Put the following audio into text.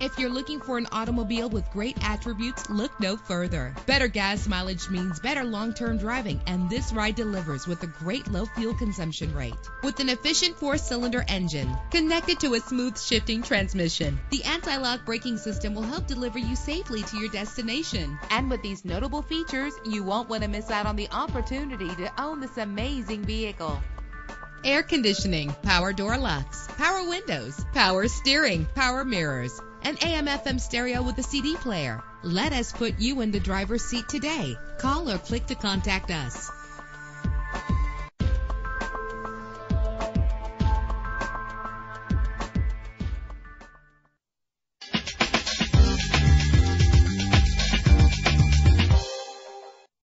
If you're looking for an automobile with great attributes, look no further. Better gas mileage means better long-term driving, and this ride delivers with a great low fuel consumption rate. With an efficient four-cylinder engine connected to a smooth shifting transmission, the anti-lock braking system will help deliver you safely to your destination. And with these notable features, you won't want to miss out on the opportunity to own this amazing vehicle air conditioning, power door locks, power windows, power steering, power mirrors, an AM FM stereo with a CD player. Let us put you in the driver's seat today. Call or click to contact us.